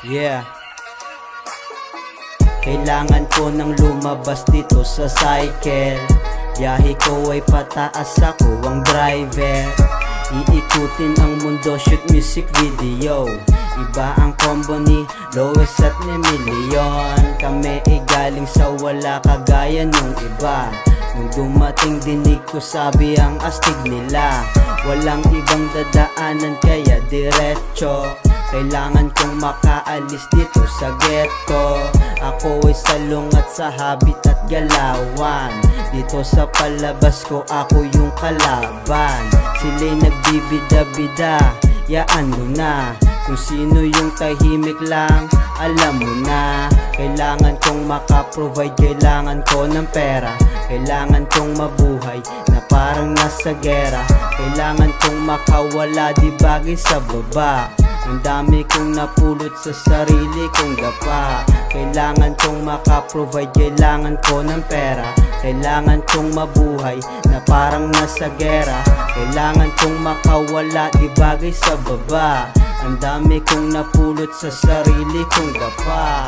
Yeah. Kailangan ko nang lumabas dito sa cycle. Biyahe ko ay pataas ako ang driver. Iikutin ang mundo, shoot music video. Iba ang combo ni Lois at ni Million kami ay galing sa wala kagaya nung iba. Nung dumating dinig ko sabi ang astig nila. Walang ibang dadaanan kaya diretso. Kailangan kong makaalis dito sa ghetto. Ako ay salungat sa habit at galawan. Dito sa palabas ko ako yung kalaban. Sila'y nagbibida-bida Yaan mo na. Kung sino yung tahimik lang Alam mo na Kailangan kong makaprovide Kailangan ko ng pera. Kailangan kong mabuhay Na parang nasa gera. Kailangan kong makawala Di bagay sa baba. Ang dami kong napulot sa sarili kong dapa. Kailangan kong makaprovide, kailangan ko ng pera. Kailangan kong mabuhay na parang nasa gera. Kailangan kong makawala, di bagay sa baba. Ang dami kong napulot sa sarili kong dapa